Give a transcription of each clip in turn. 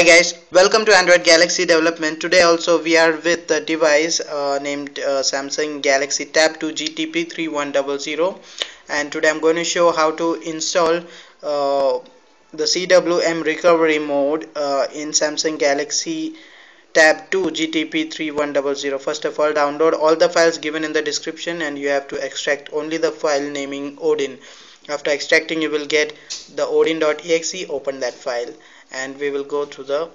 Hi guys, welcome to Android Galaxy Development. Today also we are with the device uh, named uh, Samsung Galaxy Tab 2 GTP 3100 and today I'm going to show how to install uh, the CWM recovery mode uh, in Samsung Galaxy Tab 2 GTP 3100. First of all download all the files given in the description and you have to extract only the file naming Odin. After extracting you will get the odin.exe open that file and we will go through the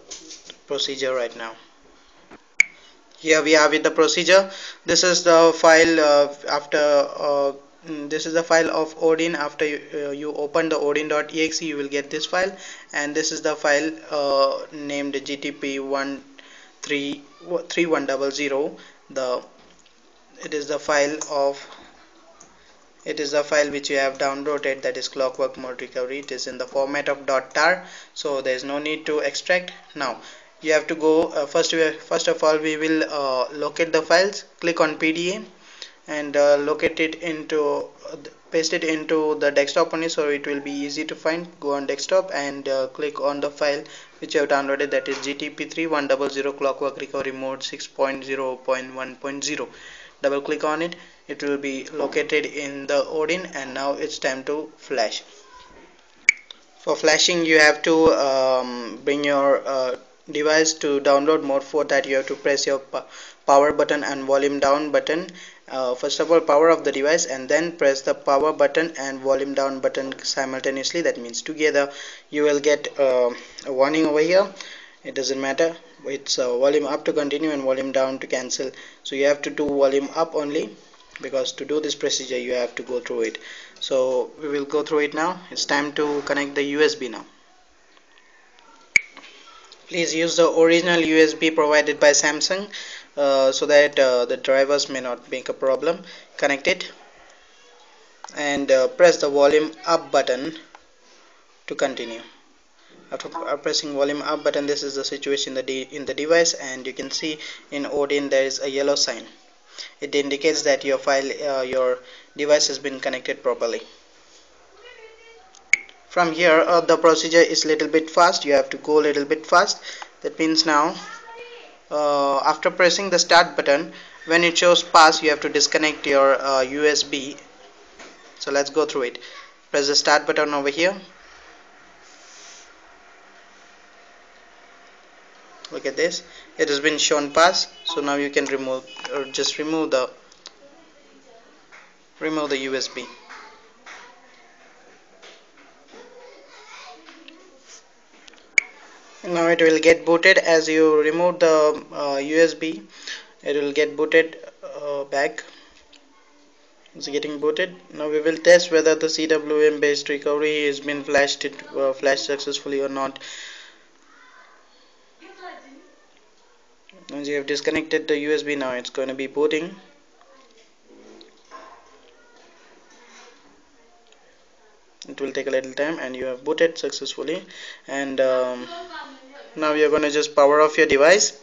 procedure right now. Here we are with the procedure. This is the file uh, after uh, mm, this is the file of Odin. After you, uh, you open the odin.exe you will get this file. And this is the file uh, named gtp13100 the it is the file of it is the file which you have downloaded that is ClockworkMod recovery. It is in the format of. dot .tar so there is no need to extract. Now you have to go uh, first we first of all we will uh, locate the files. Click on PDA and uh, locate it into uh, paste it into the desktop only so it will be easy to find. Go on desktop and uh, click on the file which you have downloaded that is gtp3100 clockwork recovery mode 6.0.1.0 double click on it it will be located in the Odin and now it's time to flash. For flashing you have to um, bring your uh, device to download mode for that you have to press your power button and volume down button. Uh, first of all power of the device and then press the power button and volume down button simultaneously. That means together you will get uh, a warning over here. It doesn't matter. It's uh, volume up to continue and volume down to cancel. So you have to do volume up only because to do this procedure you have to go through it. So we will go through it now. It's time to connect the USB now. Please use the original USB provided by Samsung uh, so that uh, the drivers may not make a problem. Connect it. And uh, press the volume up button to continue. After pressing volume up button this is the situation in the, in the device and you can see in Odin there is a yellow sign it indicates that your file uh, your device has been connected properly. From here uh, the procedure is little bit fast. You have to go a little bit fast. That means now uh, after pressing the start button when it shows pass you have to disconnect your USB uh, so let's go through it. Press the start button over here. Look at this it has been shown pass so now you can remove or just remove the remove the USB now it will get booted. As you remove the uh, USB it will get booted uh, back. It's getting booted. Now we will test whether the CWM based recovery has been flashed it uh, flashed successfully or not once you have disconnected the USB now it's going to be booting it will take a little time and you have booted successfully. And um, now you're going to just power off your device.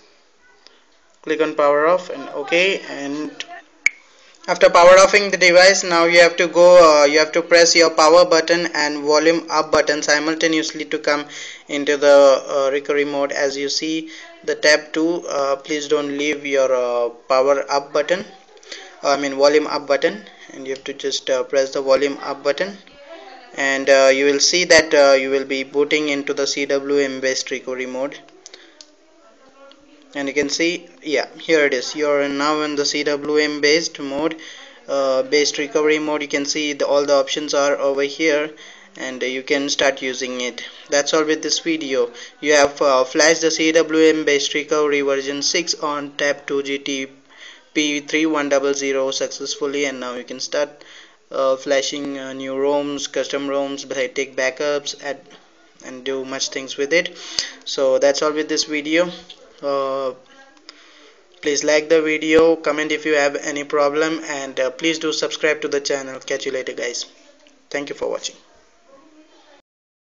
Click on power off and OK and after power offing the device now you have to go uh, you have to press your power button and volume up button simultaneously to come into the uh, recovery mode. As you see the tab 2 uh, please don't leave your uh, power up button I mean volume up button and you have to just uh, press the volume up button and uh, you will see that you will be booting into the CWM based recovery mode. And you can see yeah here it is. You're now in the CWM based mode uh, based recovery mode. You can see the, all the options are over here and you can start using it. That's all with this video. You have uh, flashed the CWM based recovery version 6 on tab 2 GT P3100 successfully and now you can start uh, flashing uh, new ROMs custom ROMs take backups add and do much things with it. So that's all with this video. Uh, please like the video comment if you have any problem and uh, please do subscribe to the channel. Catch you later guys. Thank you for watching